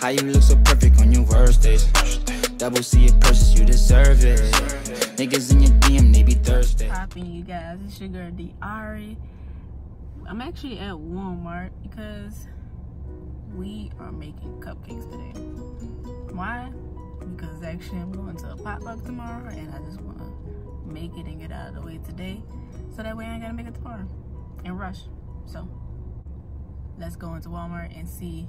How you look so perfect on your worst days. Double C it purchase, you deserve it. Niggas in your DM, they be thirsty. Popping, you guys. It's your girl, D Ariy. I'm actually at Walmart because we are making cupcakes today. Why? Because actually I'm going to a potluck tomorrow and I just want to make it and get out of the way today so that way I ain't gotta make it tomorrow and rush. So let's go into Walmart and see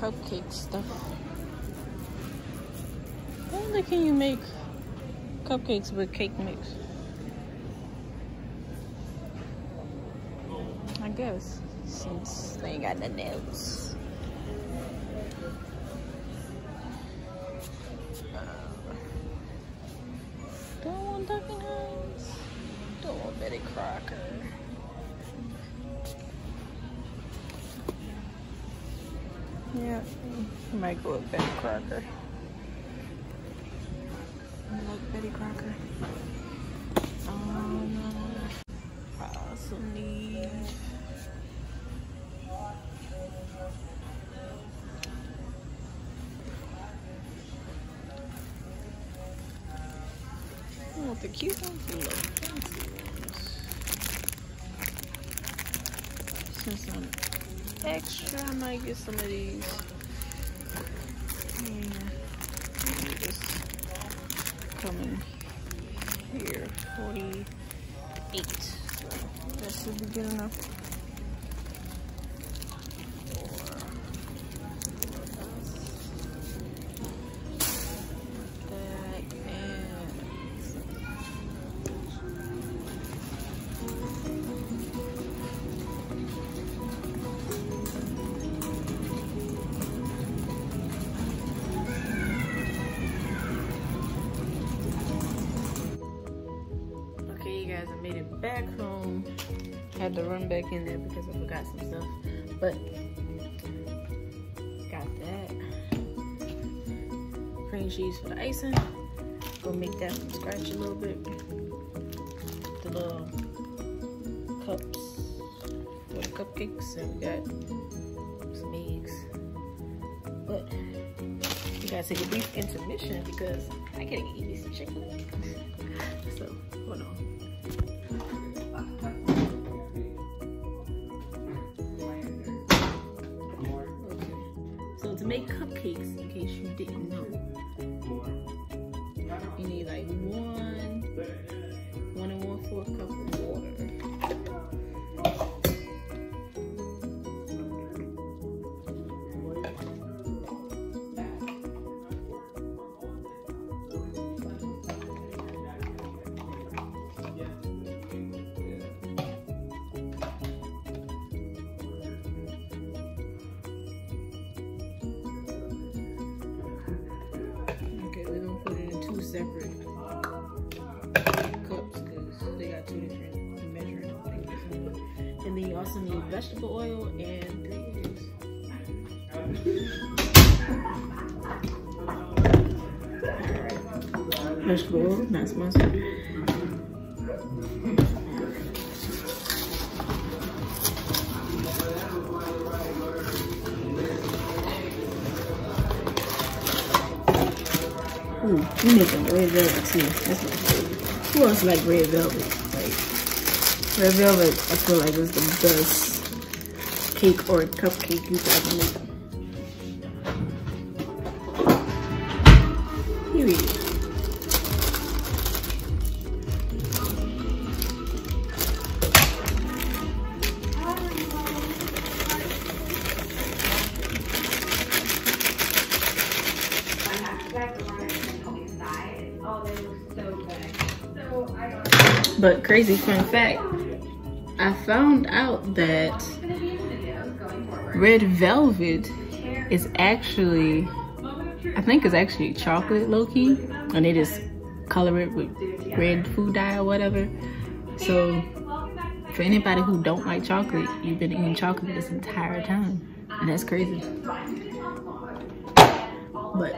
cupcake stuff. How only can you make cupcakes with cake mix? I guess since they got the else. Go with Betty Crocker. I like Betty Crocker. Um, I also need. I want the cute ones and the fancy ones. Since I'm extra, I might get some of these. Good enough. Had to run back in there because I forgot some stuff. But got that. Cream cheese for the icing. Go make that from scratch a little bit. The little cups for the cupcakes, and we got some eggs. But we gotta take a brief intermission because I gotta eat some chicken. One and cup of water. Okay, we're gonna put it in two separate vegetable oil and three eggs. Vegetable oil, not sponsored. Ooh, red velvet too. That's my favorite. Who else like red velvet? Like red velvet, I feel like is the best cake or cupcake you ever make. Period. But crazy fun fact, I found out that red velvet is actually, I think it's actually chocolate low-key. And they just color it with red food dye or whatever. So for anybody who don't like chocolate, you've been eating chocolate this entire time. And that's crazy. But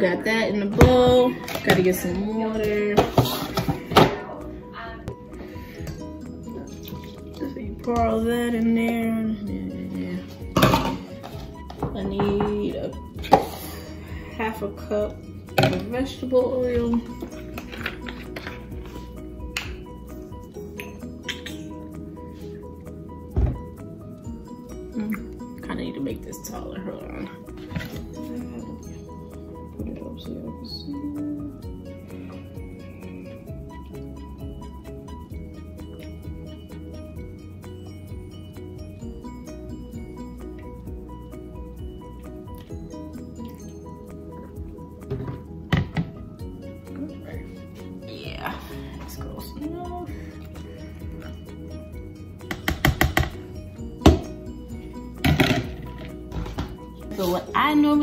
got that in the bowl. Gotta get some water. Pour all that in there. I need a half a cup of vegetable oil. Mm, kind of need to make this taller. Hold on.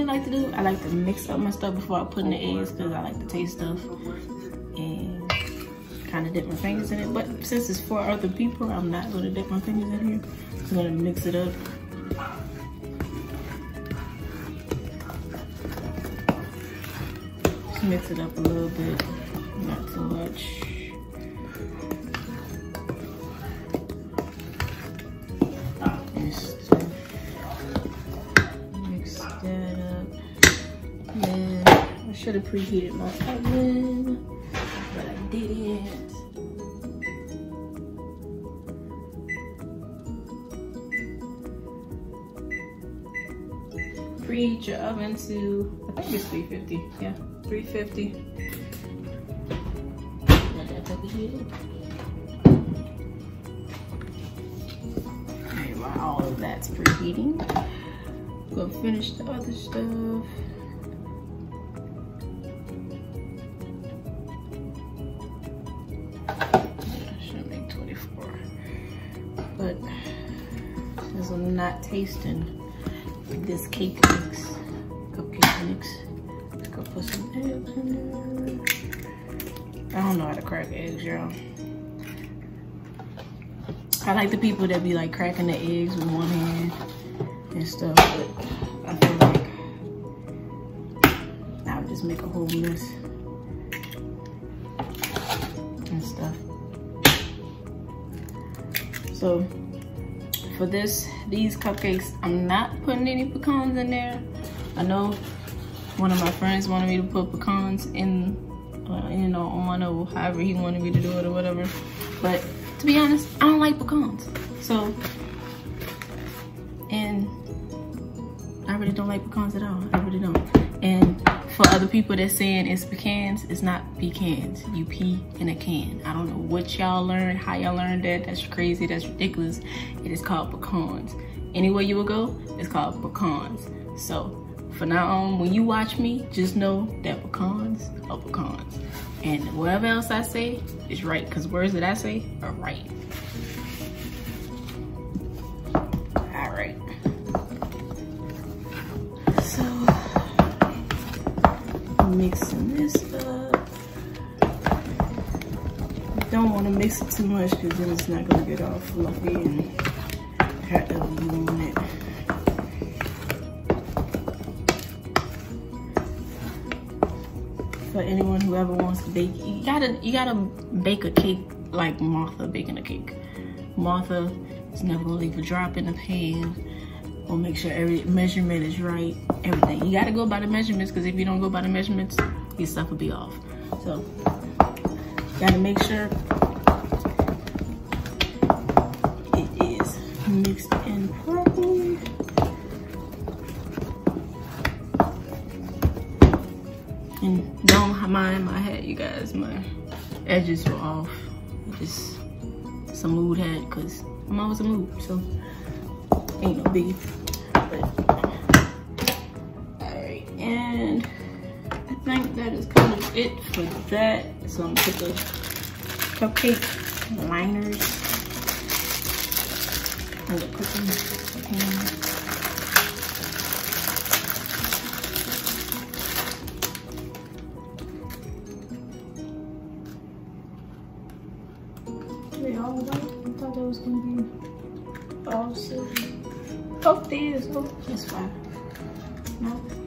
Normally like to do, I like to mix up my stuff before I put in the eggs because I like to taste stuff and kind of dip my fingers in it. But since it's for other people, I'm not going to dip my fingers in here. I'm going to mix it up. Just mix it up a little bit, not too much. Should have preheated my oven, but I didn't. Preheat your oven to, I think it's 350. Yeah, 350. Let that while all of that's preheating, go finish the other stuff. Tasting this cake mix, cupcake mix, go put some eggs in there. I don't know how to crack eggs, y'all. I like the people that be like cracking the eggs with one hand and stuff, but I feel like I would just make a whole mess and stuff. So for this, these cupcakes, I'm not putting any pecans in there. I know one of my friends wanted me to put pecans in, uh, you know, on or however he wanted me to do it or whatever. But to be honest, I don't like pecans. So, and I really don't like pecans at all. I really don't. And for other people that's saying it's pecans, it's not pecans. You pee in a can. I don't know what y'all learned, how y'all learned that. That's crazy, that's ridiculous. It is called pecans. Anywhere you will go, it's called pecans. So for now on, when you watch me, just know that pecans are pecans. And whatever else I say is right, because words that I say are right. This up. Don't want to mix it too much because then it's not going to get all fluffy and however you want it. for anyone who ever wants to bake you gotta you gotta bake a cake like martha baking a cake martha is never gonna leave a drop in the pan or make sure every measurement is right everything you gotta go by the measurements because if you don't go by the measurements stuff will be off so gotta make sure it is mixed in properly And don't mind my hat, you guys. My edges were off. Just some mood hat, cause I'm always a mood, so ain't no biggie. think that is kind of it for that. So I'm gonna put the cupcake liners on the cooking pan. Oh, there's, oh, that's fine. No.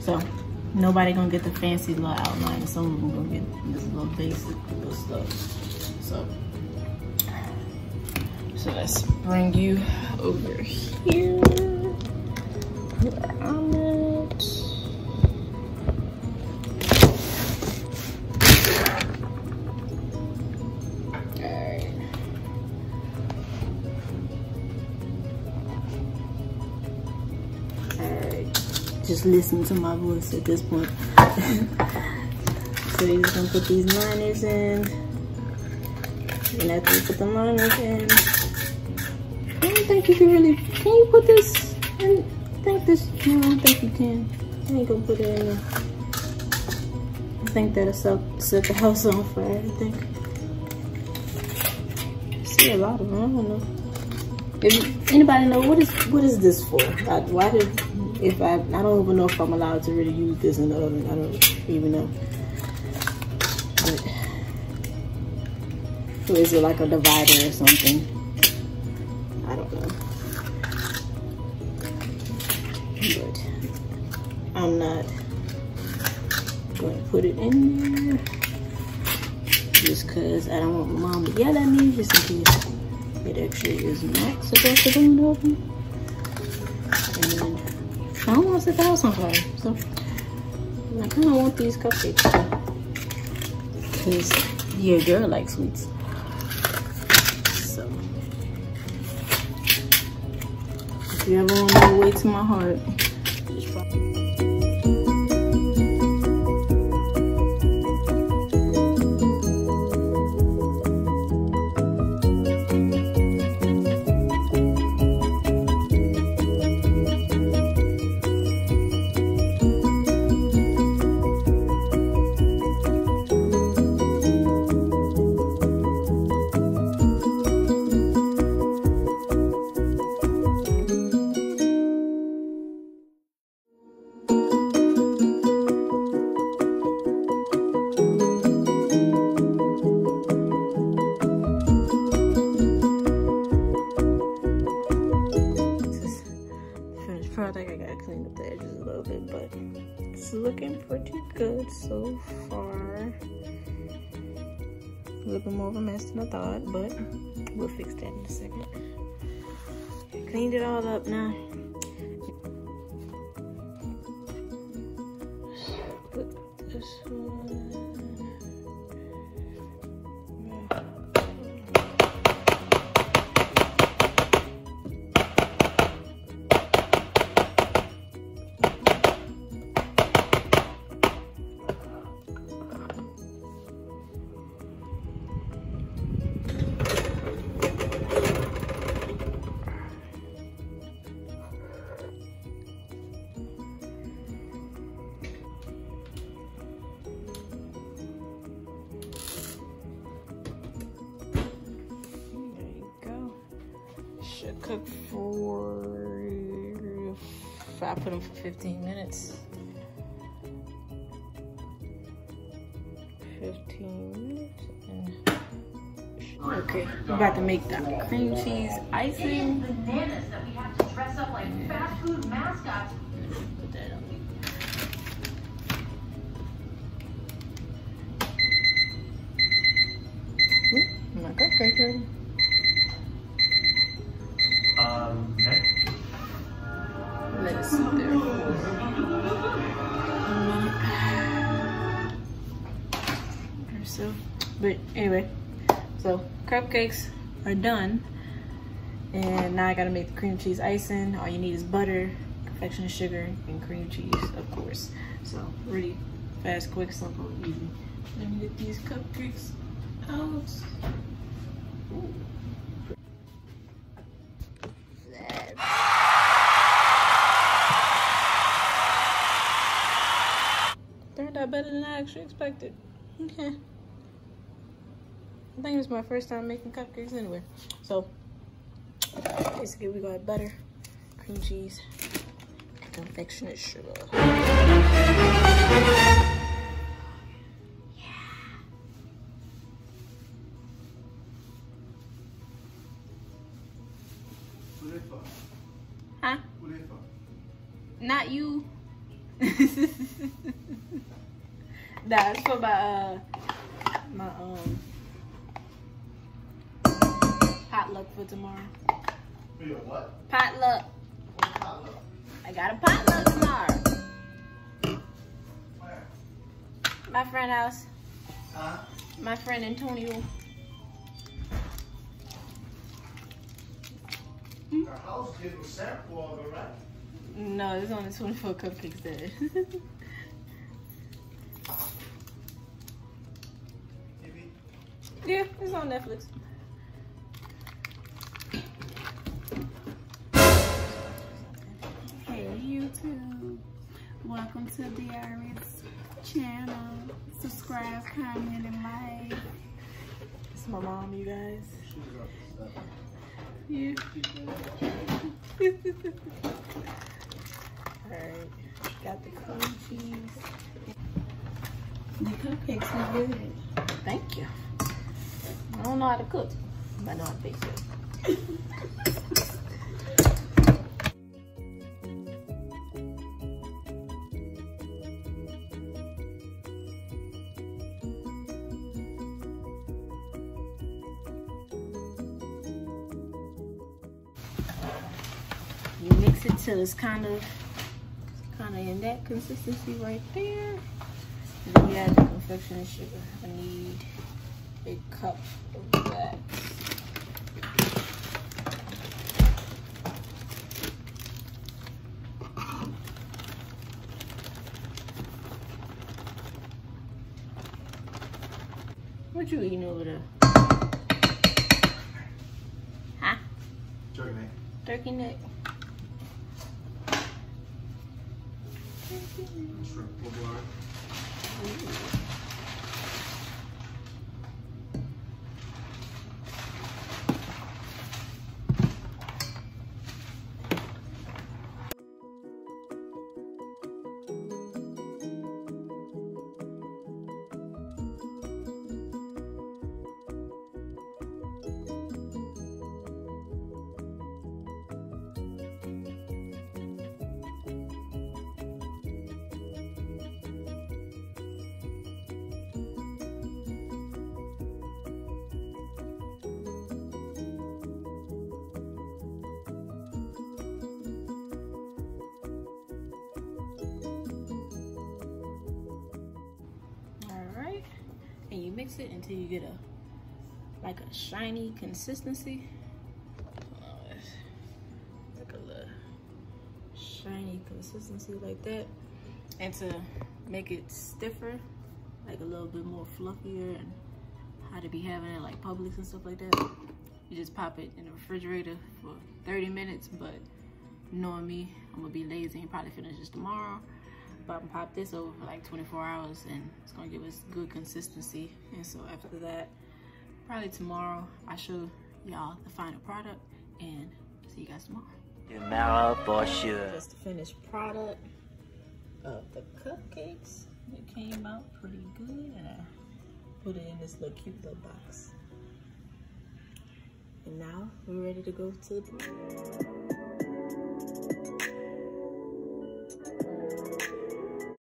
So nobody gonna get the fancy little outline. Some of them gonna get this little basic little stuff. So, so let's bring you over here. Just listen to my voice at this point. so you're just gonna put these liners in. And after you put the liners in, I don't think you can really, can you put this? I think this, no, I don't think you can. I ain't gonna put it in there. I think that'll set, set the house on fire, I think. I see a lot of them, I don't know. If anybody know what is what is this for? Why did if I I don't even know if I'm allowed to really use this in the oven. I don't even know. But, or is it like a divider or something? I don't know. But I'm not going to put it in there just because I don't want mom to yell at me just in case it actually is not supposed to go in the oven. I don't want to house on fire. So I kind of want these cupcakes. Because your girl likes sweets. So if you ever want to way to my heart, more of a mess than I thought, but mm-hmm. we'll fix that in a second. Cleaned it all up now. Should cook for. I put them for 15 minutes. 15 minutes. And... Okay, we're about to make the cream cheese icing. bananas that we have to dress up like fast food mascots. Put that on. Hmm, My cupcake so. But anyway, so cupcakes are done. And now I gotta make the cream cheese icing. All you need is butter, confectioner's sugar, and cream cheese, of course. So really fast, quick, simple, easy. Let me get these cupcakes out. Turned out better than I actually expected. Okay. I think it was my first time making cupcakes anyway. So basically we got butter, cream cheese, and confectioner's sugar. Yeah. Huh? Not you. That's for my uh my um potluck for tomorrow. For your what? Potluck. What potluck? I got a potluck tomorrow. Where? My friend house. Huh? My friend Antonio. Hmm? Our house getting a sample of it, right? No, there's only 24 cupcakes there. Yeah, it's on Netflix. Welcome to D Ariy's channel. Subscribe, comment, and like. It's my mom, you guys. Yeah. Alright, got the cream cheese. The cupcakes are good. Thank you. I don't know how to cook, but I know how to bake it. it till it's kind of kind of in that consistency right there. And then you add the confectionery sugar. I need a cup of that. What you eating over there? Huh? Jerky neck. Turkey neck. What mix it until you get a like a shiny consistency. Uh, Like a little shiny consistency like that, and to make it stiffer, like a little bit more fluffier, and how to be having it like Publix and stuff like that. You just pop it in the refrigerator for 30 minutes, but knowing me, I'm gonna be lazy and probably finish this tomorrow. But I'm gonna pop this over for like 24 hours and it's gonna give us good consistency. And so after that, probably tomorrow, I show y'all the final product and see you guys tomorrow. Tomorrow for sure. Just the finished product of the cupcakes. It came out pretty good and I put it in this little cute little box. And now we're ready to go to the